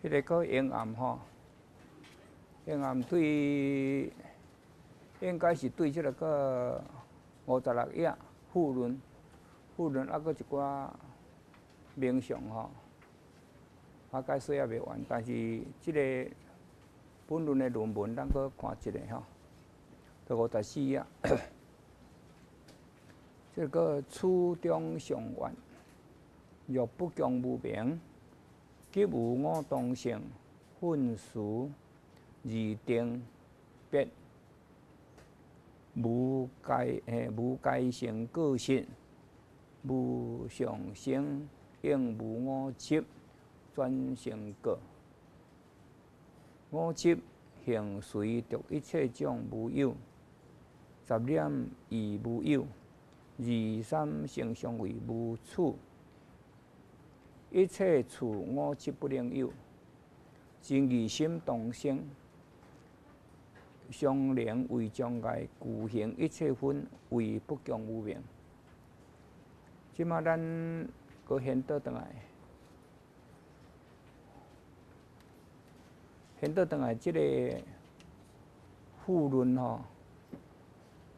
迄个个阴暗吼，阴暗对，应该是对即个个五十六页附论，附论还佫一寡名相吼，啊解说也未完，但是即个本论的论文，咱佫看一下吼，都五十四页，这个初中上元，若不强无明。即无我当性，混俗二定别，无界诶无界性个性，无上升应无我执转成个。我执行随着一切种无有，十念亦无有，二三成相为无处。一切处我即不能有，真义心动生，相连为障碍，故行一切分为不共无明。即马咱搁现倒转来，现倒转来，即个复论吼，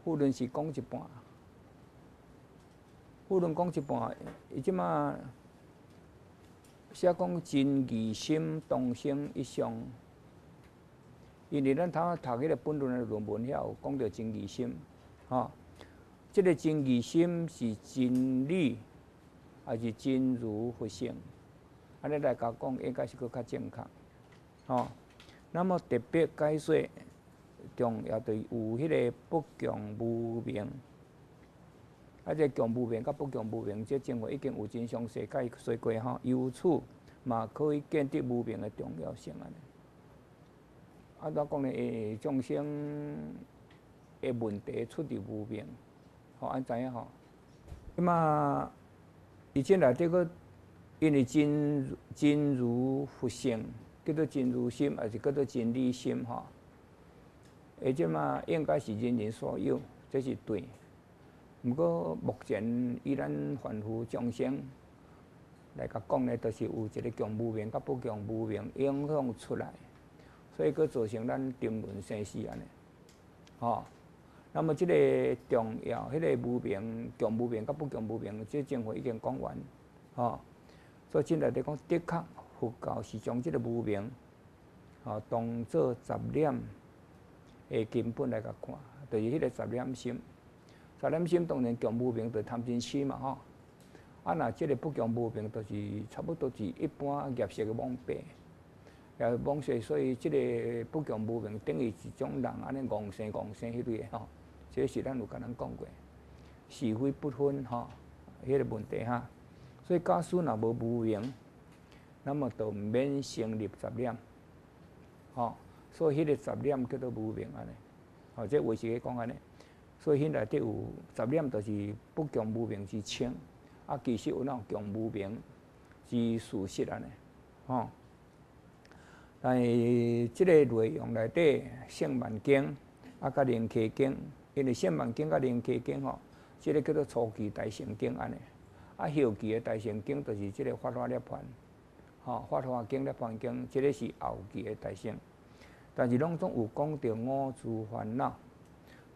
复论是讲一半，复论讲一半，伊即马。写讲真义心动心一相，因为咱头读迄个本论的论文遐有讲到真义心，吼，即个真义心是真理还是真如佛性？安尼来甲讲应该是搁较正确，吼。那么特别解说重要对有迄个不强无明，啊，这强无明甲不强无明，这正话已经有真详细解说过吼，由此嘛可以见得无明的重要性安尼。啊，怎讲呢？众生的问题出伫无明，吼，安怎样吼？那么以前内底个，因为真真如佛性，叫做真如心，还是叫做真理心吼？而且嘛，应该是人人所有，这是对。毋过目前依咱凡夫众生来甲讲咧，都是有一个强无明、甲不强无明影响出来，所以佫造成咱沉沦生死安尼。吼，那么即个重要，迄个无明、强无明、甲不强无明，即正话已经讲完。吼，所以现在伫讲，的确佛教是将即个无明，吼当做十念诶根本来甲看，就是迄个十念心。十念心当然强无明，就贪嗔痴嘛吼。啊，那即个不强无明，都是差不多是一般业色的妄白，也妄说，所以即个不强无明等于一种人安尼妄生妄生迄类吼。这是咱有甲咱讲过，是非不分吼，迄个问题哈。所以假使若无无明，那么就免成立十念，吼。所以迄个十念叫做无明安尼，吼，这为是讲安尼。所以现内底有十念，就是不强无明之清，啊，其实有那种强无明之事实安尼，吼。但是即个内容内底圣万经啊，甲灵溪经，因为圣万经甲灵溪经吼，即个叫做初期大乘经安尼，啊，后期的大乘经就是即个法华涅盘，吼，法华经涅槃经，即个是后期的大乘，但是拢总有讲到五诸烦恼。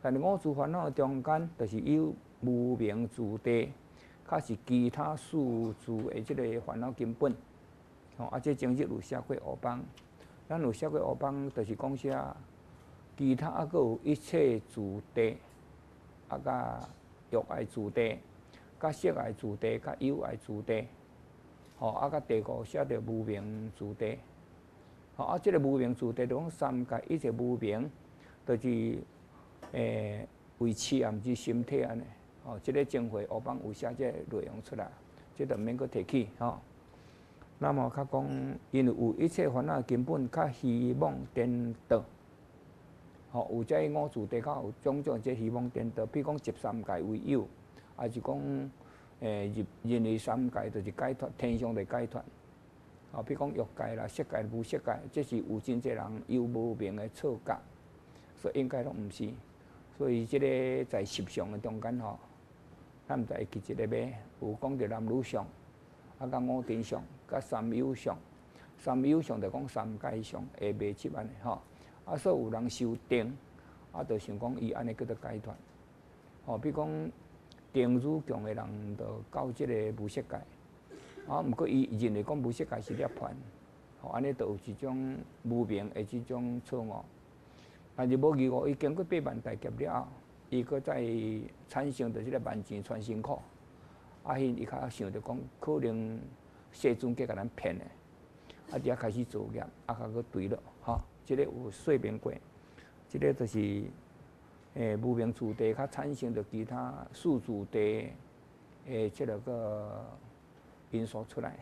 但是五诸烦恼中间，就是有无明诸地，较是其他数诸的即个烦恼根本。吼，啊，这前日有写过五邦，咱有写过五邦，就是讲啥？其他啊，有一切诸地，啊，甲欲爱诸地，甲色爱诸地，甲有爱诸地。吼，啊，甲第五写着无明诸地。吼，啊，即个无明诸地，就讲三界一切无明，就是。诶，为痴暗之心体安尼，哦，即个经会后方有写即个内容出来，即个免阁提起吼。那么较讲，因为有一切烦恼根本较希望颠倒，吼，有这五祖地较有种种即希望颠倒，比如讲十三界为有，还是讲诶入人为三界就是解脱，天上的解脱，哦，比如讲欲界啦、色界、无色界，这是有真济人有无明的错觉，所以应该拢毋是。所以，即个在十相的中间吼，咱毋知记一个咩？有讲着男女相，啊，甲五天相，甲三有相，三以上就讲三界相，下卖七万的吼。啊，所以有人修定，啊，就想讲伊安尼叫做解脱。吼，比如讲定主强的人，就到即个无色界。啊，毋过伊认为讲无色界是涅槃，吼，安尼就有一种无明的即种错误。但是无疑误，伊经过八万大劫了后，伊搁再产生着即个万钱穿辛苦。啊，伊伊较想着讲，可能世尊皆甲咱骗诶。啊，伫遐开始作业，啊，甲佫对了，吼，即个有说明过，即个就是诶无明主地，较产生着其他数主地诶，即个个因素出来。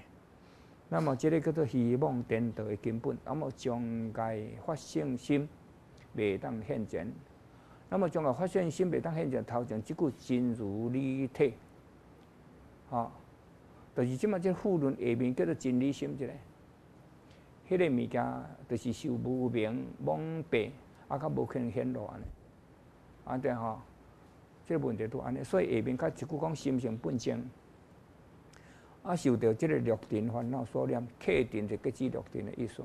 那么，即个叫做希望颠倒诶根本，那么将该发性心未当现前。那么将该发现心未当现前，头前即句真如理体，吼，就是即嘛即富论下面叫做真理心，即个。迄个物件，就是受无明蒙蔽，啊，较无可能显露安尼，安对吼，即个问题都安尼，所以下面较一句讲心性本净，啊，受到即个六尘烦恼所念，客定就结指六尘的意思，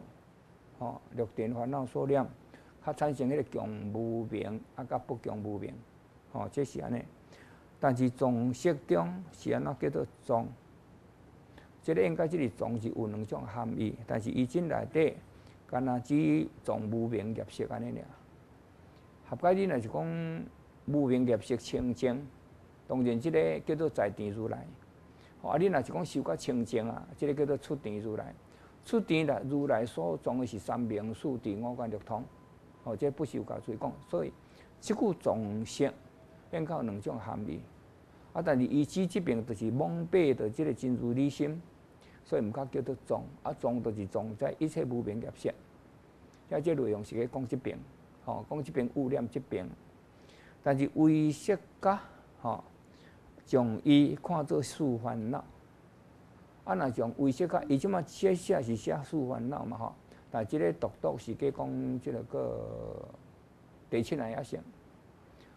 吼，六尘烦恼所念，较产生迄个强无明，啊，甲不强无明，吼，这是安尼，但是总色中是安怎叫做总？即个应该即个种是有两种含义，但是伊真内底，敢若只种无明业色安尼尔。合解汝若是讲无明业色清净，当然即个叫做在地如来吼。啊，汝若是讲修较清净啊，即个叫做出地如来。出地啦，如来所种的是三明四谛五观六通。哦，这不修教所以讲，所以即句种色应该有两种含义。啊，但是伊指即边就是蒙蔽的即个真如理心。所以毋较叫做种，啊种就是种在一切无明业色。遐即内容是咧讲即边，吼讲即边污染即边。但是为色家，吼将伊看作四烦恼。啊，若将为色家，伊即嘛写写是写四烦恼嘛，吼。但即个独独是计讲即个个第七难也性。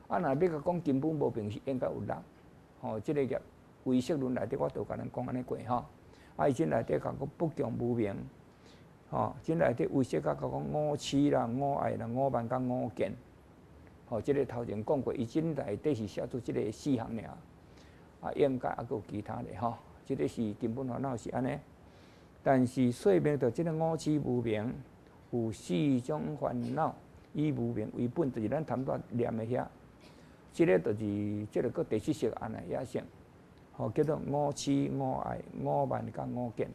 啊，若要甲讲根本无病是应该有六，吼，即个业为色论内底，我都甲咱讲安尼过，吼。啊！伊真内底讲个不强无明，吼，真内底为说甲讲五痴啦、五爱啦、五慢甲五见，吼，即个头前讲过，伊真内底是写出即个四项尔，啊，应该还有其他的吼，即个是根本烦恼是安尼。但是说明着即个五痴无明有四种烦恼，以无明为本，就是咱谈到念的遐，即个就是即个个第七识安尼也性。哦，叫做五痴、五爱、五慢、甲五见，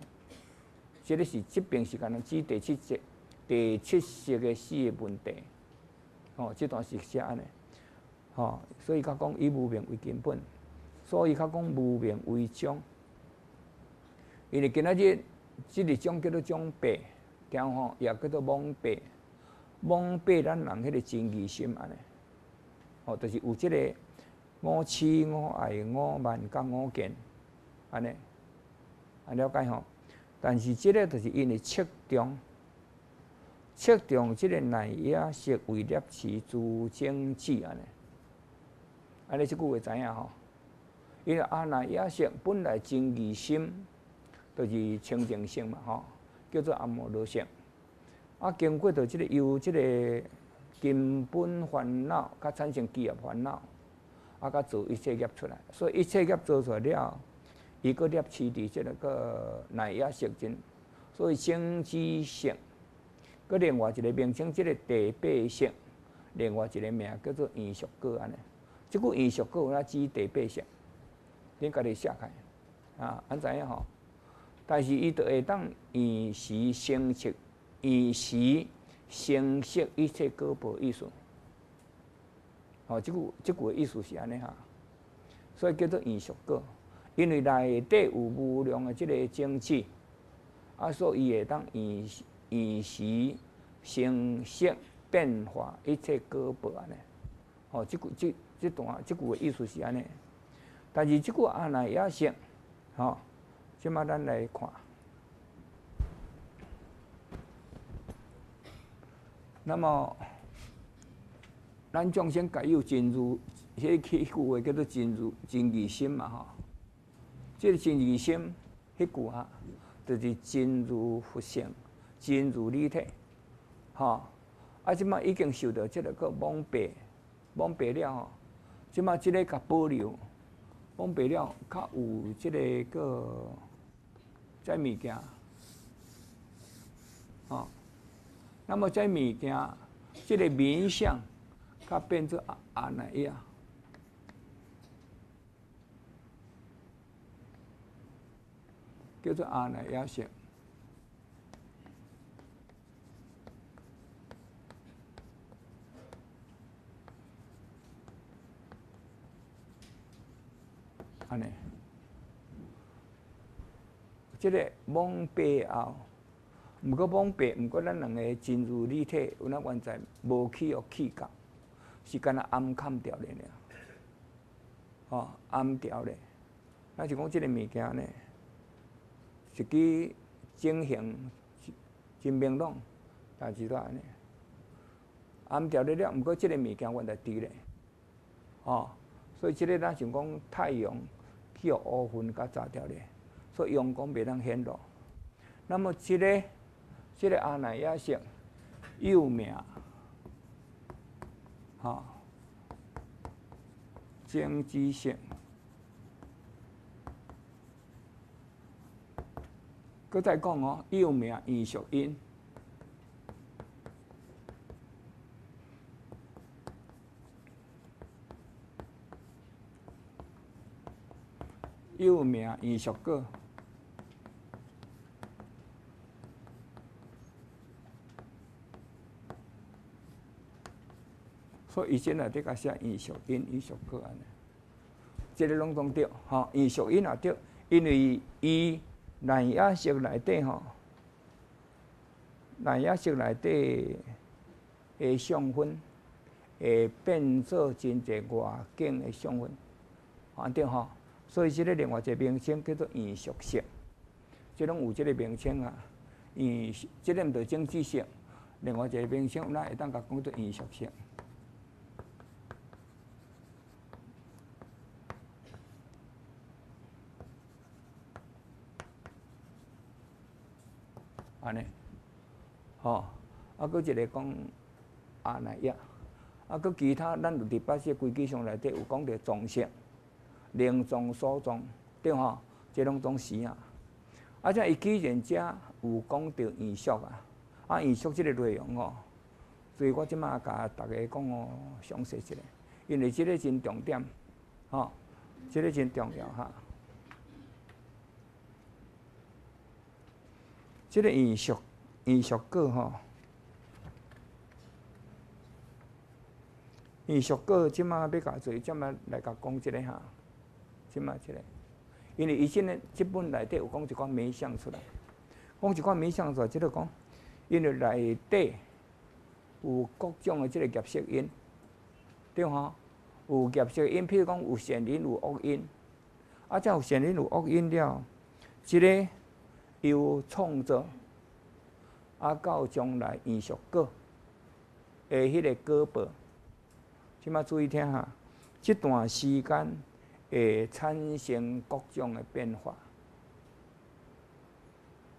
即个是即边是干能指第七节、第七式的四个问题。哦，这段是写安尼。哦，所以较讲以无明为根本，所以较讲无明为宗。因为今仔日即个种叫做种白，然后也叫做蒙白，蒙白咱人迄个真义心安尼。哦，就是有即个。五痴、五爱、五慢、甲五见，安尼，啊了解吼。但是即个就是因为侧重，侧重即个内业是为了持诸正智安尼，安尼即句话知影吼。因为阿内业识本来真义心，就是清净性嘛吼，叫做阿摩罗性。啊，经过着即个由即个根本烦恼，甲产生基业烦恼。啊，甲做一切业出来，所以一切业做出来了，伊个业持伫即个内业色真，所以生之性，佮另外一个名称，即个第八性，另外一个名叫做异熟果安尼。即个异熟果那指第八性，恁家己写开，啊，安怎样吼？但是伊就会当异时生切，异时生息一切果报意思。哦，即句即句意思是安尼哈，所以叫做异熟果，因为内底有无量的即个精气，啊，所以会当异异时生息变化一切果报安尼。哦，即句即即段即句的意思是安尼，但是即句阿赖耶识，吼，即马咱来看，那么。咱众生皆有真如，迄句话叫做真如真如心嘛吼。即个真如心，迄句啊，就是真如佛性，真如理体，吼，啊，即马已经受到即个个蒙蔽，蒙蔽了吼，即马即个甲保留，蒙蔽了较有即个个在物件，吼，那么在物件，这个面相，它变成阿阿那样。叫做阿赖耶识，安尼，即个蒙蔽后，毋过蒙蔽，毋过咱两个真如立体，有那原在无去有气感，是干那暗看掉咧了，哦，暗掉咧，那是讲即个物件呢？一支整形真明朗，但是都安尼，暗调咧了。毋过即个物件阮在伫咧，哦，所以即个咱想讲太阳去互乌云甲炸掉咧，所以阳光袂当显露。那么即个即个阿赖耶识有名，哈，经济性。搁再讲哦，有名艺术因，有名艺术果，所以以前内底个写艺术因、艺术课安尼，即个拢总对，吼，艺术因也对，因为伊。蓝雅色内底吼，蓝雅色内底的相分会变做真济外境的相分，安对吼。所以即个另外一个名称叫做艺术色，即拢有即个名称啊。艺即个毋着政治色，另外一个名称，咱会当甲讲做艺术色。安尼，吼，啊，搁一个讲阿赖耶，啊，搁其他咱伫八识规矩上内底有讲着众生、灵众、所众，对吼，即拢总是啊。啊，即伊既然遮有讲着艺术啊，啊，艺术即个内容吼，所以我即马甲大家讲哦，详细一下，因为即个真重点，吼，即个真重要哈。即个艺术艺术果吼，艺术果即马要甲做，即马来甲讲即个哈，即马即个，因为以前咧，即本内底有讲一款面相出来，讲一款面相出来，即个讲，因为内底有各种的即个业色因，对吼，有业色因，譬如讲有善因有恶因，啊，即有善因有恶因了，即个。有创造，啊，到将来艺术果，诶，迄个果报，即马注意听哈，这段时间会产生各种的变化，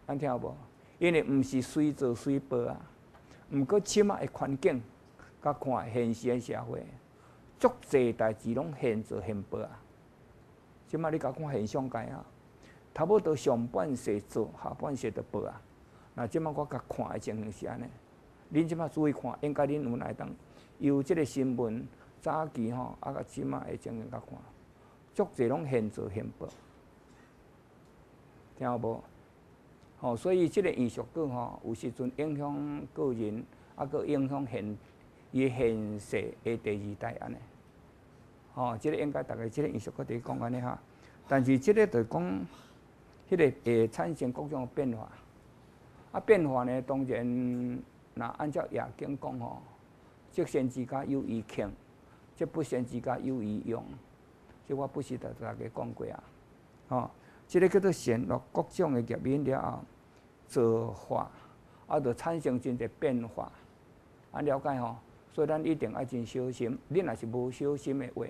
安听无？因为毋是随做随报啊，毋过起码的环境，甲看现实的社会，足济代志拢现做现报啊，即马你甲看现象界啊。差不多上半世做，下半世就报啊。那即马我甲看的情形是安尼，恁即马注意看，应该恁有来当有即个新闻早期吼，啊，甲即马的情形甲看，足侪拢现做现报，听有无？吼，所以即个艺术果吼，有时阵影响个人，啊，个影响现伊现世的第二代安尼。吼，即个应该大概即个艺术果伫讲安尼哈，但是即个就讲。迄个会产生各种变化，啊变化呢，当然，那按照亚经讲吼，即先之家有余庆，即不先之家有余用，即我不是同大家讲过啊，吼，即个叫做善恶各种的业面了后，造化，啊，就产生真侪变化，啊了解吼，所以咱一定爱真小心，恁若是无小心的话，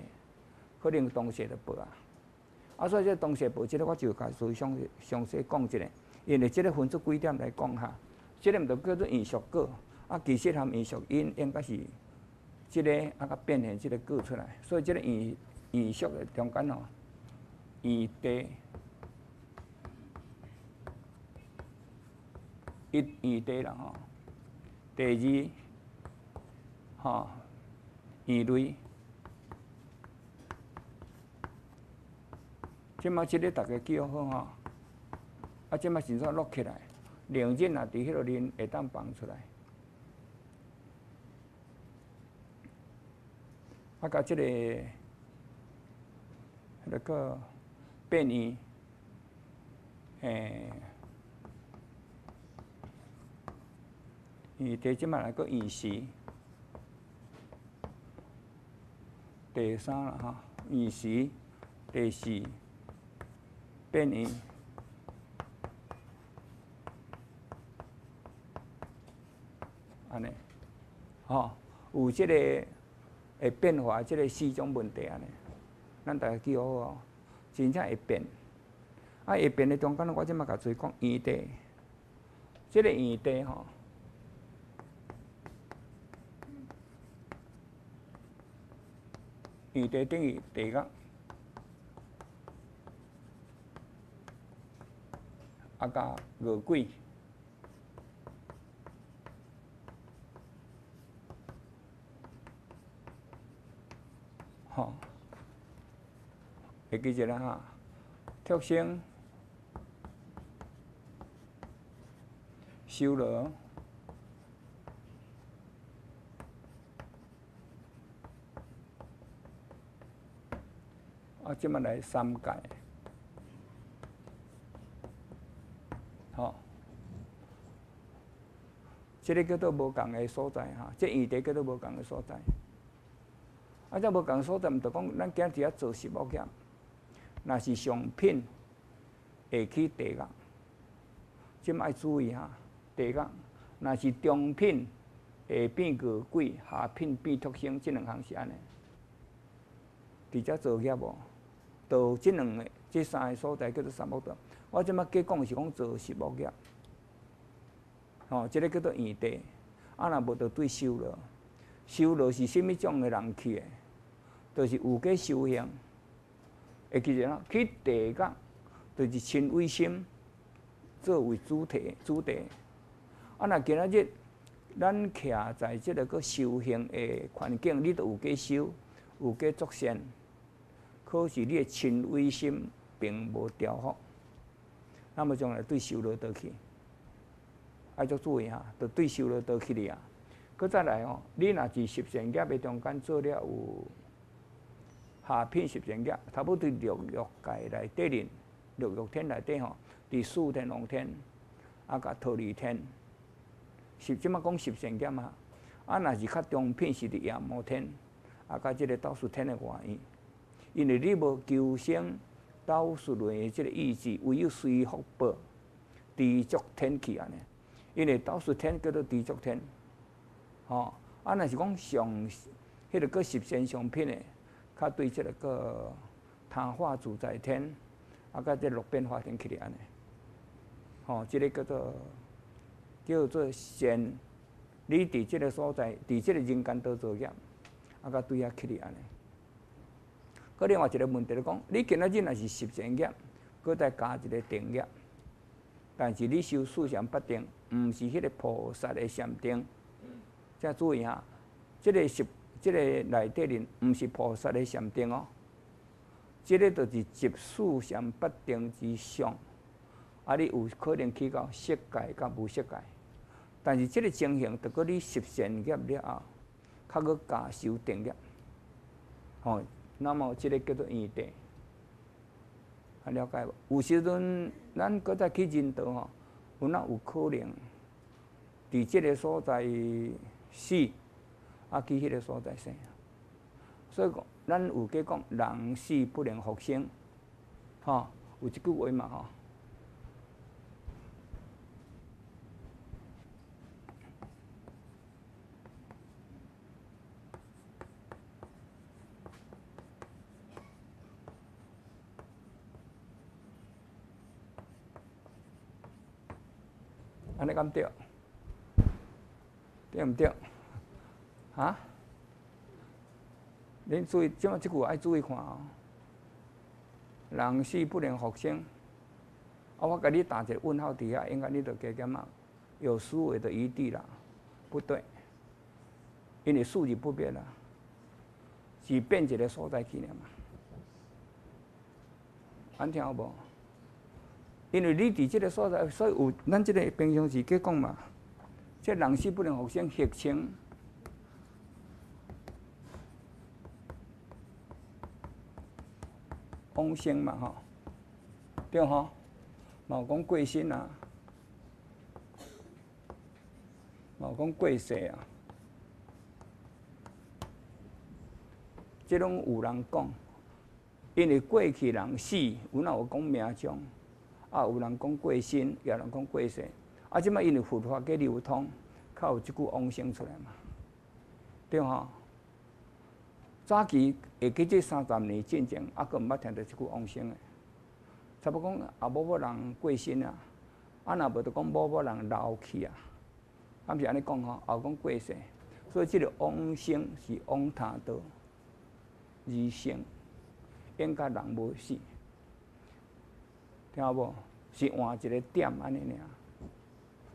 可能东西就报啊。啊，所以这东西报，即个我就甲所详详细讲一下，因为即个分出几点来讲哈。即个毋着叫做延续果，啊，其实含延续因应该是即个啊，甲变现即个果出来，所以即个延延续的中间吼，延地一延地啦吼，第二吼延类，即马即个逐个叫好吼，啊，即马先煞落起来。两日也伫迄落面会当放出来，啊，甲即个那个变异，诶，伊第即摆来个饮食，第三啦哈，饮食，第四变异。安尼，吼，有即个会变化，即个四种问题安尼，咱大家记好哦，真正会变。啊，会变的中间，我即马甲注意讲异地，即个异地吼，异地等于地角，啊加五鬼。吼，会记一下哈，特性、修罗，啊，即么来三界，吼，这个叫做无共的所在哈，这异地叫做无共的所在。啊，则无共所在，毋着讲咱今日啊做实物件，若是上品会去地角，即爱注意哈，地角；若是中品会变个贵，下品变特性，即两项是安尼。伫遮做业无？到即两个、即三个所在叫做三物道。我即摆计讲是讲做实物业，吼，即个叫做异地。啊，若无着对修了。修罗是甚物种的人去的？就是有个修行，会记着啦。去地角，就是亲卫心作为主题主题。啊，若今仔日咱徛在即个个修行的环境，你都有个修，有个作善，可是你诶亲卫心并无调伏，那么将来对修罗倒去，爱足注意哈，就对修罗倒去的啊。搁再来哦，你若是十善业的中间做了有下品十善业，差不多六欲界内底人，六欲天内底吼，伫四天王天，啊，甲桃李天，是即么讲十善业嘛？啊，若是较中品是伫阎摩天，啊，甲即个倒数天的原因，因为你无求生倒数轮的即个意志，唯有随福报，地足天去安尼，因为倒数天叫做地足天。吼，啊，若是讲上，迄个个十善上品的，较对即个个他化自在天，啊，甲即六变化天起安尼，吼，即个叫做叫做善，你伫即个所在，伫即个人间多作业，啊，甲对遐起安尼。个另外一个问题咧讲，你今仔日若是十善业，搁再加一个定业，但是你修四禅八定，毋是迄个菩萨的禅定。再注意哈，这个是这个内底人，毋是菩萨的禅定哦。这个就是集四禅八定之上，啊，你有可能去到色界甲无色界。但是这个情形，得过你十善业了后，较搁加修定业，吼，那么这个叫做异地，还了解无？有时阵咱搁再去认道吼，有那有可能，伫这个所在。死，啊，去迄个所在生，所以讲，咱有计讲，人死不能复生，吼，有一句话嘛，吼。安尼讲对。对毋对？啊？恁注意，即马即句爱注意看哦。人死不能复生。啊，我甲你打一个问号底下，应该你着加减嘛，有思维的余地啦。不对，因为数字不变啦，是变一个所在去了嘛。安听好无？因为你伫即个所在，所以有咱即个平常时去讲嘛，即人死不能复生，血清。往生嘛吼，对吼，有讲过身啊，有讲过世啊，即拢有人讲，因为过去人死，有哪有讲命中，啊有人讲过身，也有人讲过世，啊即摆因为佛法给流通，较有一句往生出来嘛，对吼。早期会记这三十年进前，啊，佫毋捌听到即句往生诶。差不讲啊，某某人过身啊，啊，若无就讲某某人老去啊，啊，毋是安尼讲吼，后讲过世，所以即个往生是往他道而生，应该人无死，听有无？是换一个点安尼尔，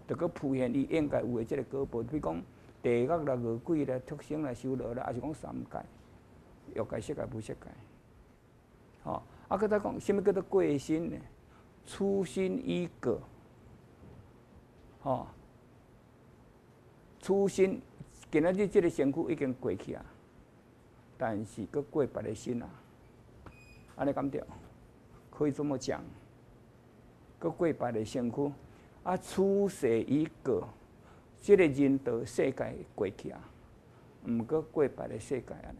着佫浮现伊应该有诶即个果报，比如讲地狱啦、恶鬼啦、畜生啦、修罗啦，还是讲三界。欲界、色界、无色界，吼！啊，佮再讲，什么叫做过身呢？初心已过，吼！初心今仔日即个身躯已经过去啊，但是佮过别个心啊，安尼讲着，可以这么讲，佮过别个身躯，啊，初世已过，即个人道世界过去啊，毋过过别个世界安尼。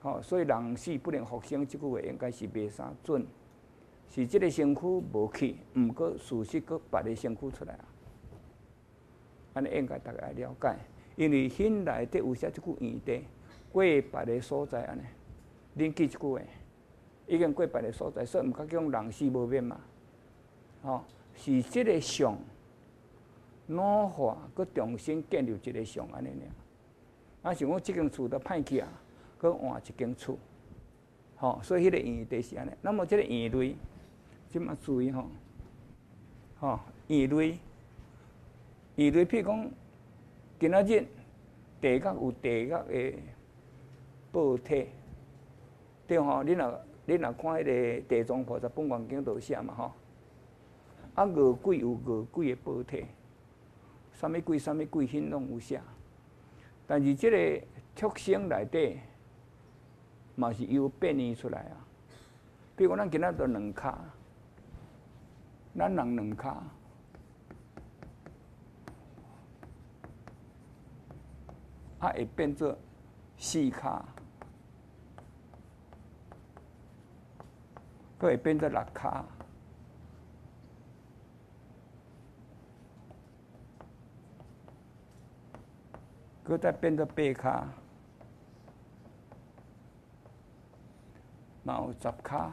吼，所以人死不能复生，即句话应该是袂啥准，是即个身躯无去，毋过事实搁别个身躯出来啊。安尼应该大家了解，因为心内底有写即句原地，过别个所在安尼，恁记即句话，已经过别个所在，所以毋较讲人死无变嘛。吼，是即个相，老化搁重新建立一个相安尼尔。啊，想讲即间厝都歹去啊。搁换一间厝，吼，所以迄个原地是安尼。那么即个原类，即么注意吼，吼原类，原类譬如讲，今仔日地角有地角的报体，对吼？你若你若看迄个地藏菩萨本愿经都写嘛吼，啊恶鬼有恶鬼的报体，啥物鬼啥物鬼心拢有写，但是即个畜生内底。嘛是由变异出来啊！比如讲咱今仔都两骹，咱人两骹，啊会变做四骹，佫会变做六骹，佫再变做八骹。嘛有十卡，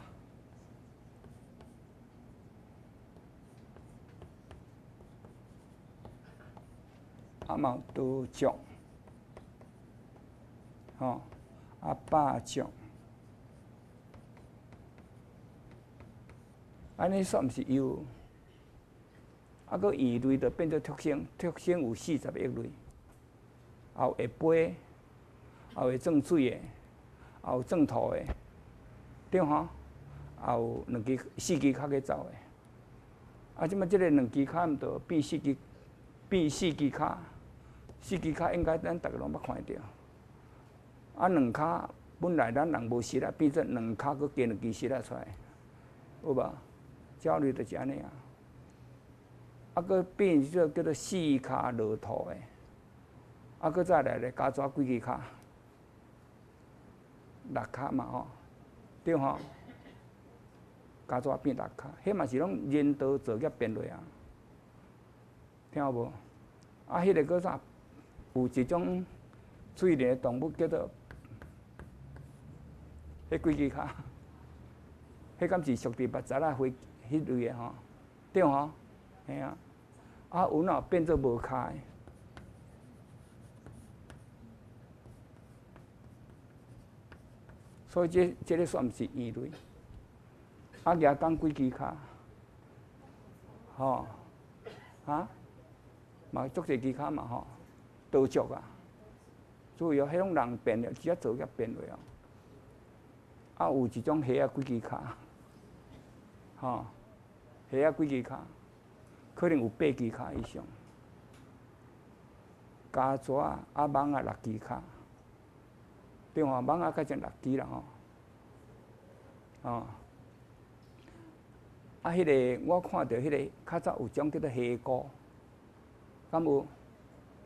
啊嘛有多种，吼，啊八种，安尼算毋是有？啊，个鱼类就变做特性，特性有四十一类，也有会飞，也有会装水的，也有装土的。对吼，也有两支、四支脚去走的。啊，即马即个两支脚毋着比四支、比四支脚，四支脚应该咱逐个拢捌看着。啊，两骹本来咱人无实啊，变做两骹佫加两支实啊出来，有无？焦虑就是安尼啊。啊，佫变做叫做四骹落土的，啊，佫再来咧加抓几支骹，六骹嘛吼。对吼，加抓变六骹，迄嘛是拢人道作业变落啊，听有无？啊，迄个个啥？有一种水里动物叫做，迄几只骹，迄敢是属地八杂啊，会迄类诶吼，对吼，吓啊，啊有脑变做无开。所以这这个算毋是异类，啊，牙钢几支卡，吼、啊，嘛足济支卡嘛吼，多足啊，以要迄种人变了，只要作业变了，啊，有一种虾啊几支卡，吼、虾啊几支卡，可能有八支卡以上。加蛇啊，蠓啊六支卡，对吼，蠓啊，较成六支啦吼，哦。啊，迄个我看到迄个较早有种叫做虾膏，敢有？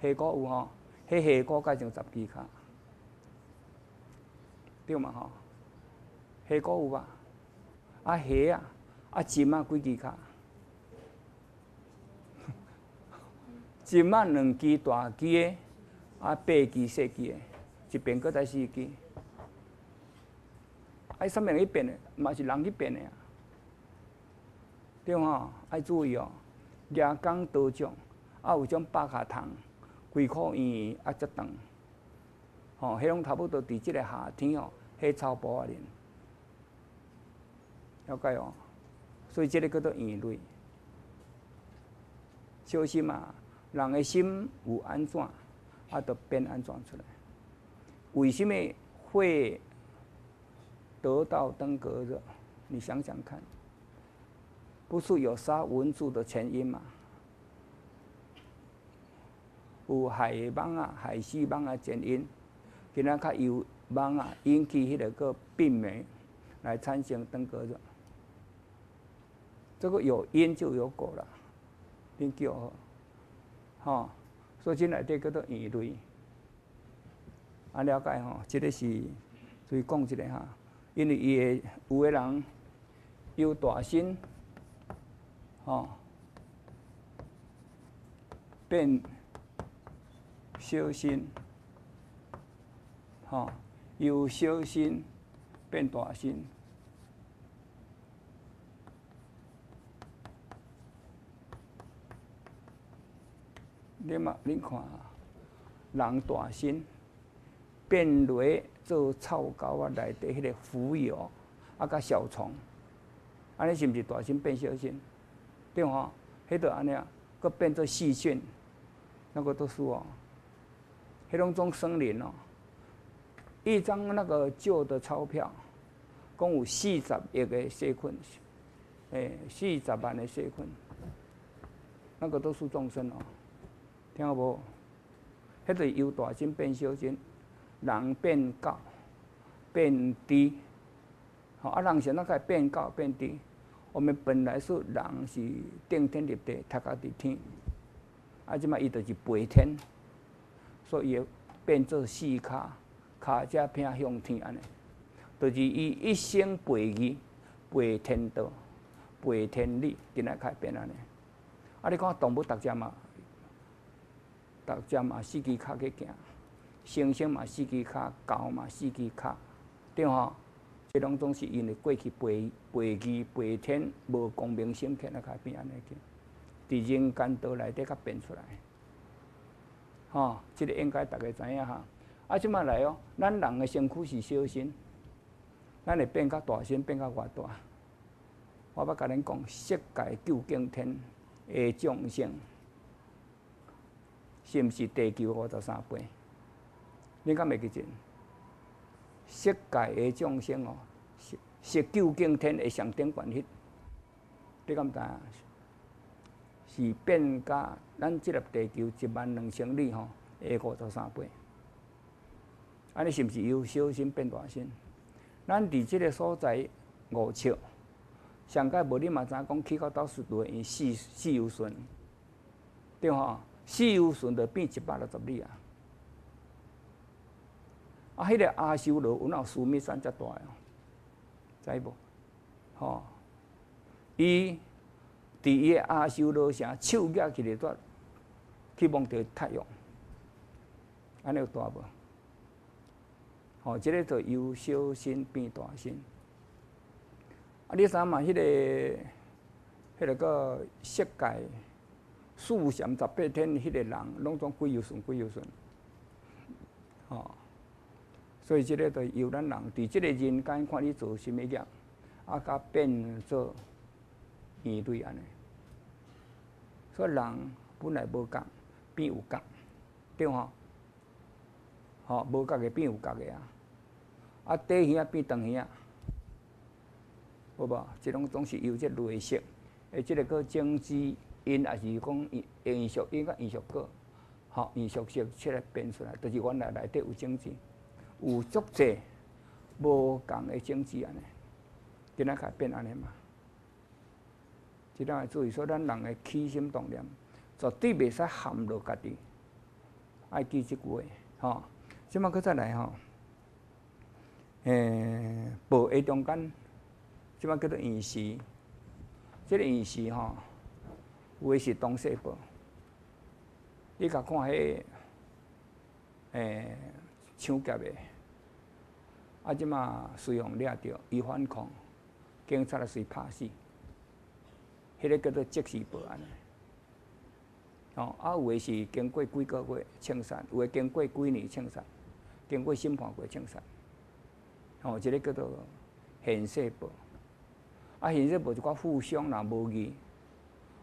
虾膏有吼，迄虾膏改成十支卡，对嘛吼？虾膏有吧？啊虾啊，啊金啊几支卡？金啊两支大支的，啊八支小支的，一边搁再四支。啊，啥物人去变的？嘛是人去变的啊。对吼，爱注意哦，夜光多种，啊有种白卡糖，规颗圆啊则长，吼，迄种差不多伫即个夏天哦，迄草包啊哩，了解哦，所以即个叫做圆类。小心啊，人的心有安怎，啊，都变安怎出来。为什么会得到登革热？你想想看。不是有杀蚊子的前因嘛？有害蚊啊、害死蚊啊前因，今仔较由蚊啊引起迄个个病媒来产生登革热。这个有因就有果了，恁叫好，吼，所以进来这个都异类。啊，了解吼，这个是所以讲一个哈，因为伊个有个人有大心。哦，变小心，哦，由小心变大心。你嘛，你看，人大心变雷做臭狗啊，内底迄个腐油啊，甲小虫，安尼是毋是大心变小心？对吼，迄个安尼啊，佮变做细菌，那个都是哦。迄种种森林哦，一张那个旧的钞票，共有四十亿个细菌，诶，四十万的细菌，那个都是众生哦。听好无？迄个由大心变小心，人变高变低，吼啊，人现在开始变高变低。我们本来是人是顶天立地，踏脚伫天，啊，即嘛伊就是飞天，所以变做四骹，骹只偏向天安尼，就是伊一生飞鱼，飞天道，飞天理，今仔开变安尼。啊，你看动物逐只嘛，逐只嘛四只骹去行，猩猩嘛四只骹，狗嘛四只骹，对吼？这拢总是因为过去背背机背天无公平心起来，才变安尼去。伫人间道内底甲变出来，吼，这个应该大家知影哈。啊，即摆来哦，咱人的身躯是小心，咱会变较大心，变较偌大。我要甲恁讲，世界究竟天的众生，是毋是地球五十三倍？你敢袂记真？世界的众生哦，是是究竟天的上顶关系，你敢知影？是变甲咱即粒地球一万两千里吼，下五十三倍。安尼是毋是由小心变大心？咱伫即个所在五尺，上界无你嘛知影讲去到倒数度用四四游船，对吼？四游船就变一百六十里啊！啊，迄个阿修罗有哪有须弥山遮大哦？知无？吼，伊伫伊个阿修罗城手举起来煞去望着太阳，安尼有大无？吼，即个就由小心变大心。啊，你三嘛？迄个、迄个个世界四禅十八天，迄个人拢总归有顺，归有顺，吼。所以即个对由咱人伫即个人间看你做甚物业，啊，甲变做异类安尼。所以人本来无共，变有共，对吼？吼，无共个变有共个啊！啊，短耳啊变长耳啊，有无？即种总是由即类型，诶，即个个政治因也是讲艺术因甲艺术个，吼，艺术性出来变出来，就是原来内底有政治。有足济无共的政治安尼，今仔改变安尼嘛？即点要注意，说咱人的起心动念，绝对袂使陷落家己，爱记即句话，吼。即马搁再来吼，诶，报下中间，即马叫做隐士，即个隐士吼，有诶是东西报，你甲看迄，诶。抢劫的，啊！即嘛随用掠着，伊反抗，警察来随拍死，迄个叫做即时报案。哦，啊，有诶是经过几个月清算，有诶经过几年清算，经过审判过清算。哦，即个叫做现世报。啊，现世报一寡互相若无义，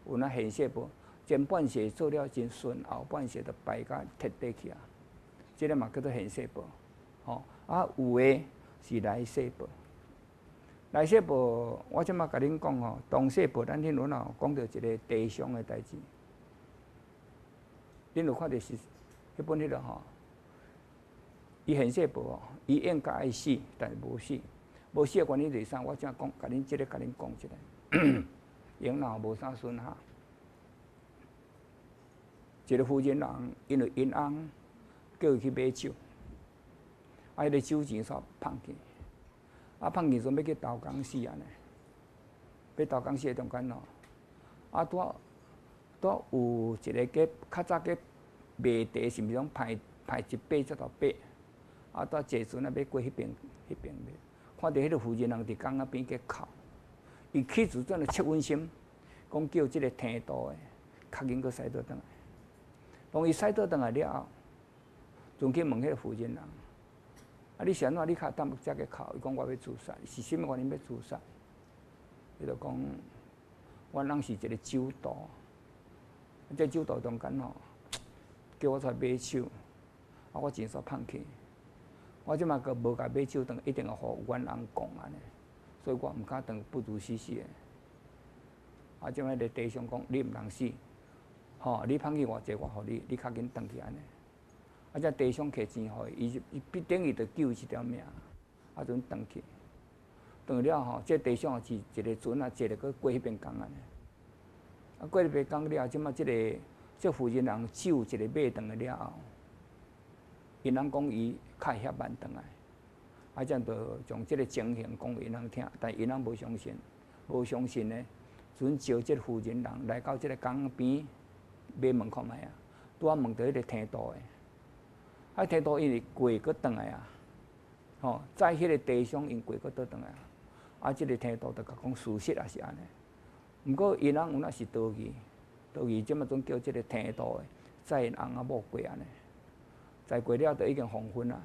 有那现世报前半世做了真顺，后半世就败甲彻底去啊！即个嘛叫做现世报，吼啊有诶是来世报。来世报，我即嘛甲恁讲吼，当世报咱恁有哪讲到一个地上诶代志，恁有看着是迄本迄个吼，伊现世报哦，伊应该爱死，但是无死，无死诶原因是啥？我正讲，甲恁即个甲恁讲一下，养老无啥孙哈，一个福建人因为因翁。叫伊去买酒，啊！迄个酒钱煞放去，啊！放去阵要去投工死安尼，要投工死诶中间咯，啊！拄啊拄有一个计较早计卖茶，是毋是讲排排一百只头百，啊！拄坐船啊，要过迄边迄边买，看着迄个福建人伫江仔边计哭，伊起自阵就切温心，讲叫即个天道诶，较紧个驶倒转来，当伊驶倒转来了后。仲去问迄个负责人，啊！你是安怎？你较当遮个考？伊讲我要自杀，是啥物原因要自杀？伊就讲，我人是一个酒徒，这酒徒中间吼，叫我出来买酒，啊！我真煞放弃，我即马个无甲买酒，等一定要互阮翁讲安尼，所以我毋敢等不如死死诶。啊！即摆伫地上讲，你毋通死，吼！你放弃偌济，我互你，你较紧转去安尼。啊！只地上摕钱互伊，伊必等于着救一条命，啊！阵转去，转了吼，这地上是一个船啊，坐咧去过迄边港安尼。啊，过迄边港了，即马即个即附近人救一个马转来了后，因人讲伊较遐慢转来，啊，这样着从即个情形讲因人听，但因人无相信，无相信呢，阵招即个附近人来到即个港边，买问看觅啊，拄啊问到迄个天道诶。啊，天道因为过过倒来啊，吼，在迄个地上因过过倒转来啊，啊，即个天道就甲讲事实也是安尼。毋过因人有那是倒去，倒去即么总叫即个天道诶，在因翁啊某过安尼，在过了都已经黄昏啊，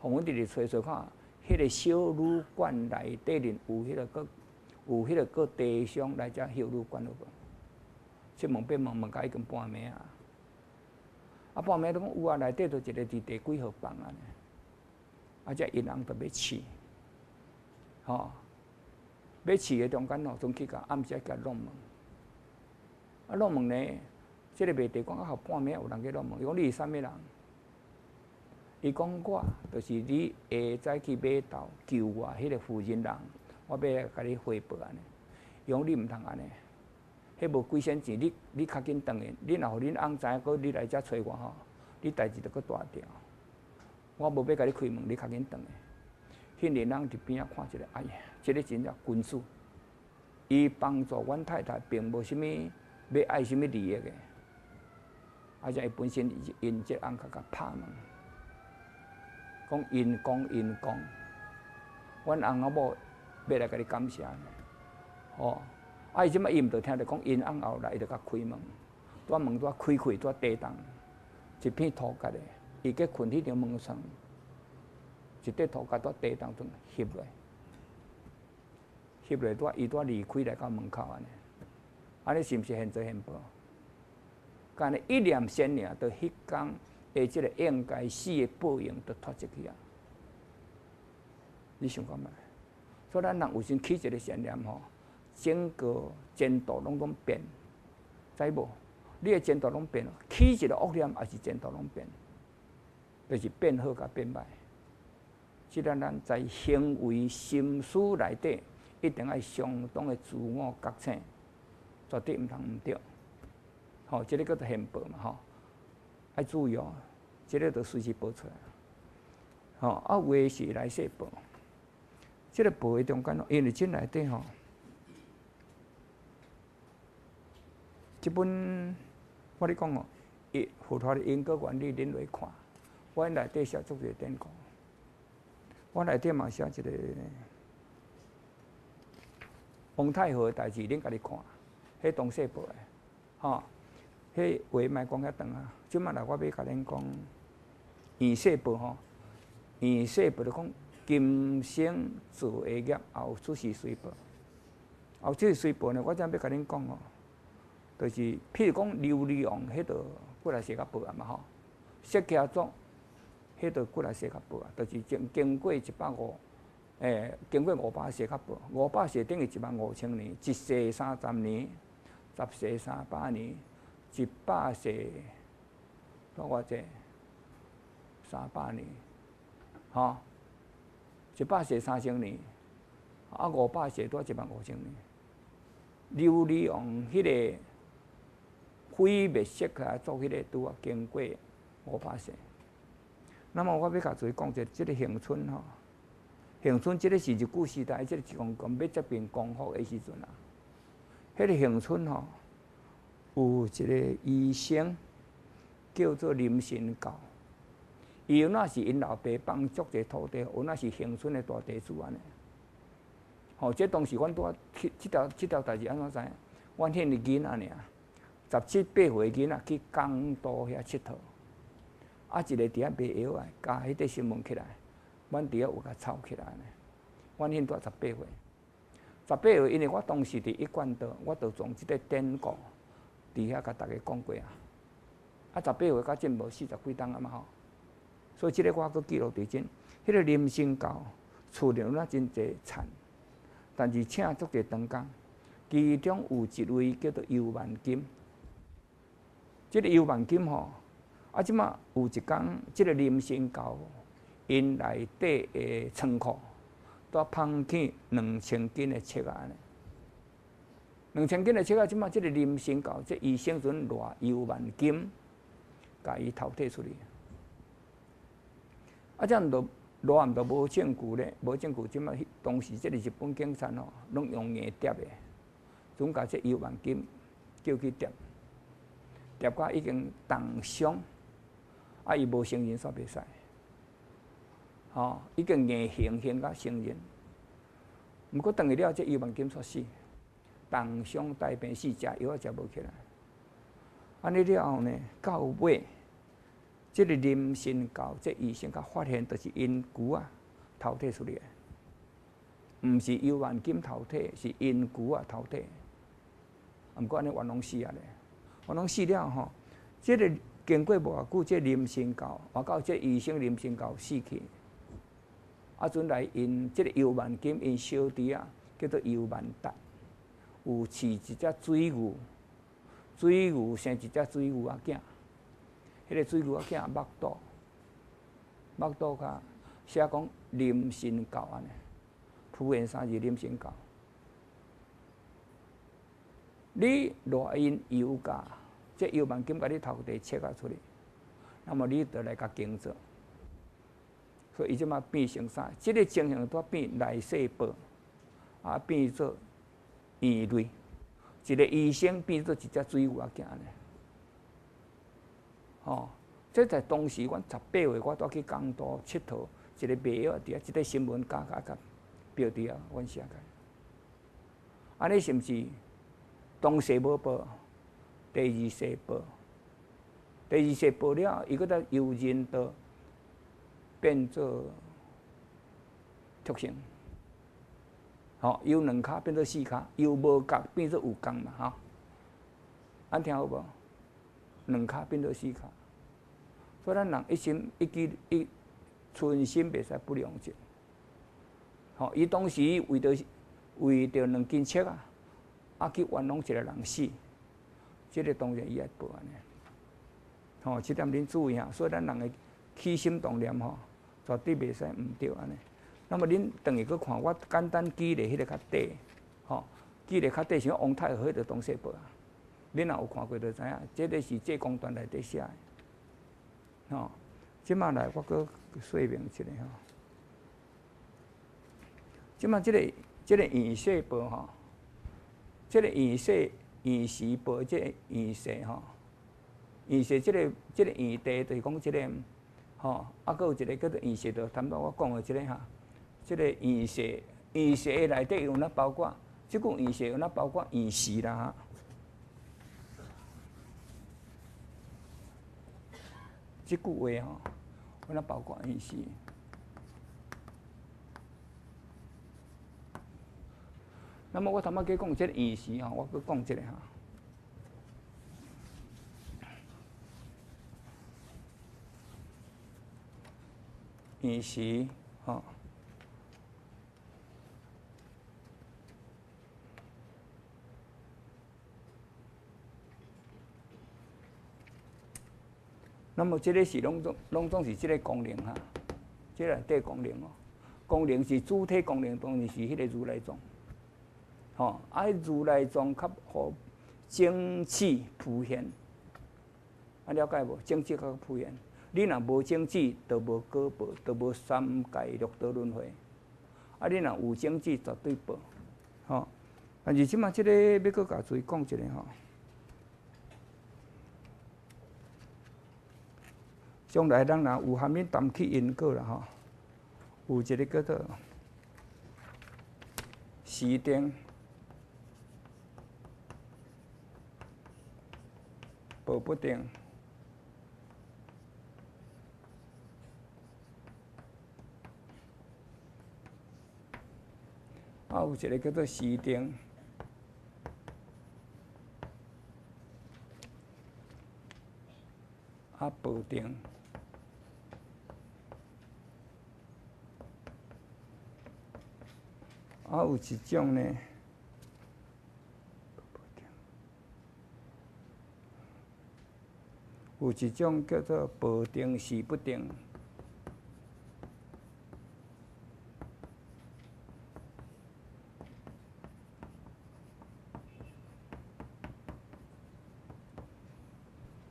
黄昏伫咧找找看，迄个小旅馆内底面有迄个个有迄个个地上来只小旅馆了无？去问变问问甲已经半暝啊。啊，半暝都讲有啊，内底都一个伫第几号房啊？啊，遮银行都要试，吼，要试诶中间哦，总去甲暗时甲弄门。啊，弄门呢，即个卖地讲啊，后半暝有人去弄门，伊讲你是啥物人？伊讲我就是你下早去买豆救我迄个负责人，我要甲你汇报安尼。伊讲你毋通安尼。迄无几仙钱，你你较紧转去，你若互恁翁知影，搁你来遮找我吼，你代志着搁大条。我无要甲你开门，你较紧转去。迄年人伫边仔看一个，哎呀，即个真正军事，伊帮助阮太太，并无啥物要爱啥物利益个，而且伊本身因即翁较较拍门，讲因讲因讲，阮翁仔某要来甲你感谢，吼。啊！伊即摆伊毋着听着讲，因翁后来伊着甲开门，拄门拄开开拄地动，一片土甲咧，伊计困迄张门床，一块土甲在地当中翕落，翕落拄伊拄离开来到门口安尼，安尼是毋是现做现报？干尼一念善念，到迄工，诶，即个应该死的报应都脱出去啊！你想看觅？所以咱人有心起一个善念吼，整个前途拢拢变，知无？你的前途拢变，起一个恶念也是前途拢变，就是变好甲变歹。即个咱在行为心思内底，一定要相当的自我觉醒，绝对毋通毋对。吼，即个叫做现报嘛，吼，要注意哦，即个都随时报出来。吼，啊，话是来说报，即个报的中间，因为进内底吼，即本我咧讲哦，一佛陀的因果原理，恁来看，我内底写足个典故，我内底嘛写一个皇太后的代志，恁家己看，迄东西报的，吼。迄话卖讲遐长啊！即摆来我要甲恁讲，元世报吼，元世报就讲今生做恶业，后出世水报。后出世水报呢，我则要甲恁讲哦？就是譬如讲琉璃王，迄个过来写较报啊嘛吼。释迦族，迄个过来写较报啊，就是经经过一百五，诶，经过五百世较报，五百世等于一万五千年，一世三十年，十世三百年。一百岁，多偌济？三百年，吼！一百岁三千年，啊，五百岁多一万五千年。琉璃王迄个灰灭色来做迄个拄啊，经过五百岁。那么我要甲谁讲者，即个恒春吼，恒春即个是日古时代，即个是讲讲要接并功夫的时阵啊，迄个恒春吼。有一个医生叫做林新教，伊那是因老爸帮足者土地，有那是乡村的大地主安尼。吼，这当时阮拄啊，去即条即条代志安怎知？阮迄个囡仔尔，十七八岁囡仔去江都遐佚佗，啊，一个伫遐卖药啊，加迄块新闻起来，阮伫遐有甲抄起来呢。阮迄拄十八岁，十八岁，因为我当时伫一贯道，我著从即个典故。伫遐甲大家讲过啊，啊十八岁甲进无四十几档啊嘛吼，所以即个我阁记录伫真。迄个林生教厝里那真侪田，但是请足侪长工，其中有一位叫做尤万金。即个尤万金吼，啊即马有一工，即个林生教因内底的仓库，都捧起两千斤的切啊。两千斤的车啊，即马即个林先教，即医生准偌油万金，甲伊淘汰出去。啊，这样都偌暗都无证据咧，无证据。即马当时即个日本警察哦，拢用硬碟的，总甲即油万金叫去碟，碟甲已经重伤，啊，伊无承认煞袂使，吼，已经硬行行甲承认，毋过等于了，即油万金煞死。重伤大病死，食药也食无起来。安尼了后呢，到尾，即个林新教即医生甲发现，就是因骨啊淘汰出来，毋是幽万金淘汰，是因骨啊淘汰。毋过安尼冤枉死啊咧，冤枉死了吼。即个经过无偌久，即林新教，我到即医生林新教死去，啊，阵来因即个幽万金因小弟啊，叫做幽万达。有饲一只水牛，水牛生一只水牛仔囝，迄个水牛仔囝目肚，目肚甲写讲林神教安尼，普言三字林神教。你若因油价，即油万金甲你头地切啊出去，那么你得来甲经做，所以伊即嘛变成啥？即个情形都变来世报，啊变做。异类，一个医生变做一只水牛仔行呢。吼，这在当时，阮十八岁，我倒去江都佚佗，一个卖药伫啊，一个新闻加加加标伫啊，阮写个。安尼是毋是？当时无报，第二世报，第二世报了，伊搁在由人道变做特性。吼，由两骹变做四骹，由无角变做有角嘛，吼。安听好无？两骹变做四骹，所以咱人一心一记一存心袂使不良者。吼，伊当时为着为着两斤切啊，啊去冤枉一个人死，即个当然伊也报安尼。吼，即点恁注意下，所以咱人诶起心动念吼，绝对袂使毋对安尼。那么恁等于去看我简单记咧迄个较短，吼，记咧较短像王太和迄个东西报啊。恁若有看过，就知影，即个是这公段内底写诶，吼。即马来我搁说明一下吼。即马即个即个圆色报吼，即个圆色圆时报，即个圆色吼，圆色即个即个圆地就是讲即个，吼，啊，搁有一个叫做圆色，就谈到我讲诶即个哈。即个圆色，圆色内底有哪包括？即句圆色有哪包括圆时啦？即句话吼，有哪包括圆时？那么我头仔计讲即个圆时吼，我去讲即个哈。圆时，吼。那么，这个是拢总拢总是这个功能哈，这个底功能哦，功能是主体功能，当然是迄个如来藏，吼，啊，如来藏较好精气普现，啊，了解无？精气较普现，你若无精气，就无果报，就无三界六道轮回，啊，你若有精气，绝对报，吼。但是即马这个要搁甲注意讲一下吼。将来咱若有虾米谈起因果啦吼，有一个叫做时定报不定，啊，有一个叫做时定啊报定。啊，有一种呢，有一种叫做保定时不定。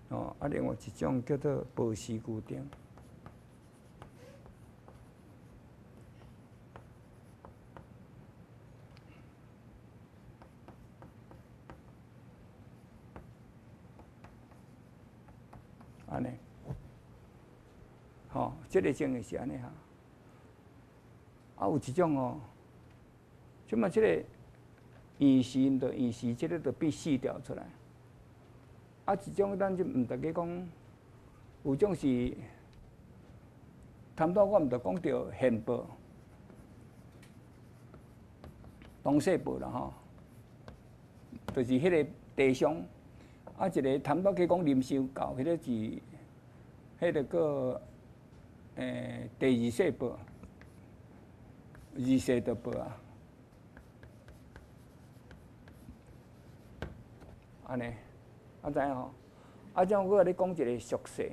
哦，啊，另外一种叫做保时固定。即个种的是安尼哈，啊，有一种哦，即嘛，即个圆时的圆时，即个都必须掉出来。啊，一种咱就毋得个讲，有种是，谈到我毋得讲到现报、东西报啦吼，就是迄个地上，啊，一个谈到去讲临修教，迄个是，迄个个。诶，第二世报，二世的报啊，安尼，啊知影吼？啊，像我甲你讲一个俗世，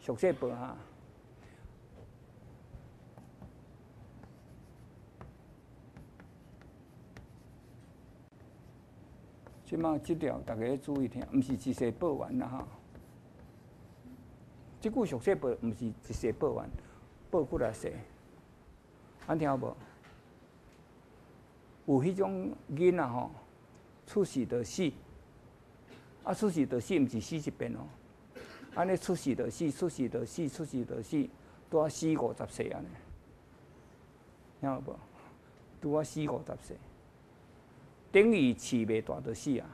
俗世报哈。即马即条，大家注意听，毋是一世报完啦哈。即句俗说报，毋是一世报完，报几来世？安听无？有迄种囡仔吼，出世就死，啊出世就死，毋是死一遍哦。安尼出世就死，出世就死，出世就死，拄啊四五十岁安尼，听有无？拄啊四五十岁，等于饲袂大就死啊！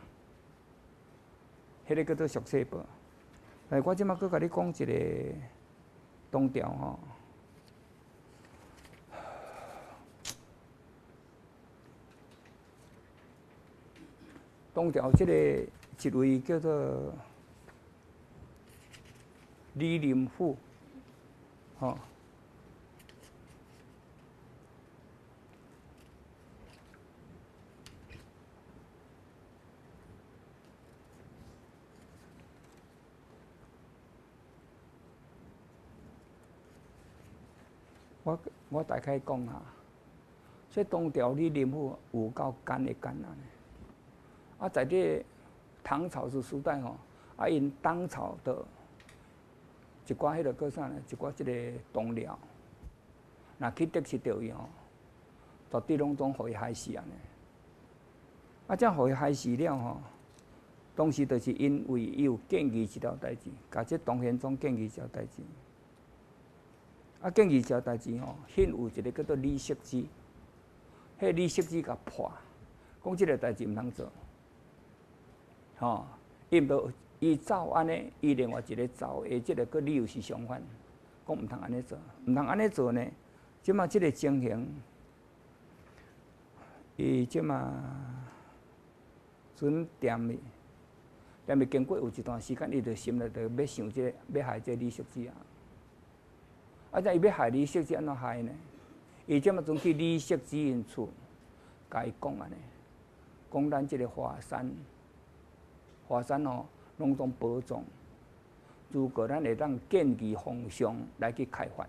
迄个叫做俗世报。来，我即马佫甲你讲一个东调吼。东调即个一位叫做李林甫，吼、我我大概讲下，这东条李林甫有够干的干啊！啊，在这唐朝时时代吼，啊因当朝的一寡迄个叫啥呢？一寡即个同僚，若去得失着伊吼，绝对拢总互伊害死安尼。啊，这互伊害死了吼，当时就是因为伊有建议一条代志，甲这东玄宗建议一条代志。啊，建议一条代志吼，现有一个叫做李世之，迄李世之甲破，讲即个代志毋通做。吼，伊毋到伊走安尼，伊另外一个走，诶，即个个理由是相反，讲毋通安尼做，毋通安尼做呢。即嘛即个情形，伊即嘛准点的，点的经过有一段时间，伊就心内就要想即个要害即个李世之啊。啊，则伊要害李世之安怎害呢？伊即马准去李世之因厝，甲伊讲安尼，讲咱即个华山。华山哦，拢总保重。如果咱会当建议方向来去开发，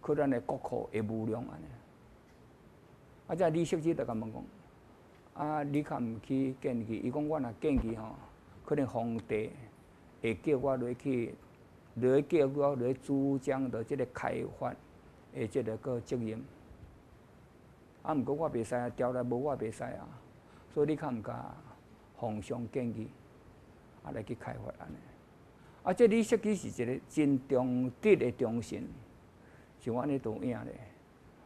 可咱的国库会无量安尼。啊，即李世之就甲问讲，啊，你较毋去建议？伊讲我若建议吼，可能皇帝会叫我落去，落去叫我落去主张着即个开发的即个个责任。啊，毋过我袂使啊，调来无我袂使啊，所以你较毋甲方向建议。啊，来去开发安尼，啊，这李设计是一个真忠直的忠臣，像安尼都影咧，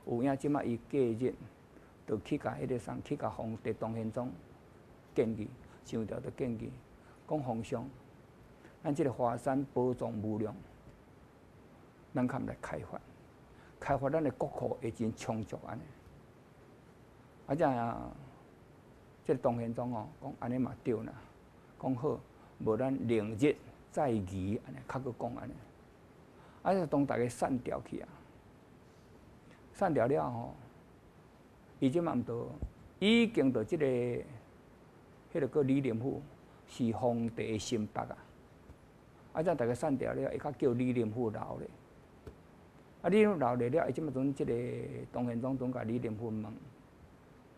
有影即马伊过日，就去甲迄个上去甲皇帝唐玄宗建议，上条的建议，讲皇上，咱即个华山宝藏无量，咱堪来开发，开发咱的国库会真充足安尼，啊，这样，即个唐玄宗哦，讲安尼嘛对啦，讲好。无咱明日再议，安尼较佫讲安尼，啊，就当大家散掉去啊，散掉了吼，伊即嘛毋多，已经到即个，迄个个李林甫是皇帝的心腹啊，啊，则大家散掉了，伊较叫李林甫留咧，啊，李林甫留咧了，伊即嘛阵即个唐玄宗总甲李林甫问，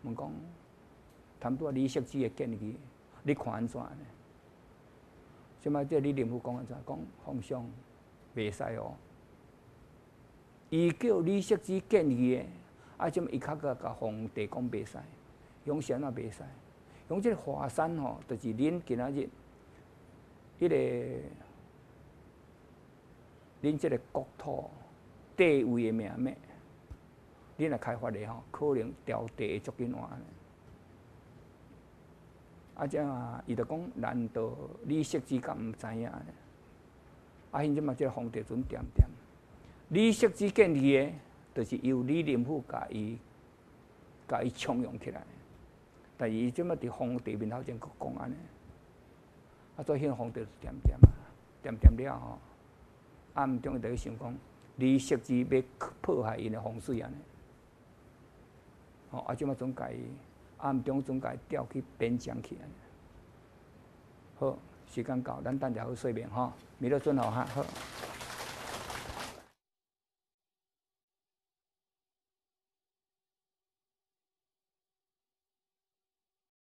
问讲，谈拄啊李世之的建议，你看安怎呢？即摆即李林甫讲安怎讲？皇上袂使哦。伊叫李世之建议的，啊，即么伊较个甲皇帝讲袂使，用啥啊袂使？用即个华山吼，就是恁今仔日，迄个恁即个国土地位的命脉，恁来开发的吼，可能调地足紧换。啊，这啊，伊就讲，难道李世之敢毋知影呢？啊，现在嘛，即个皇帝准点点，李世之建议的，就是由李林甫甲伊，甲伊重用起来。但是伊即么伫皇帝面头前讲安尼，啊，所以迄皇帝点点啊，点点了吼，暗中就去想讲，李世之要破坏因的风水安尼，吼，啊，即么总伊。暗中总该调去边疆去。好，时间到，咱等下好睡眠吼，明日准好哈好。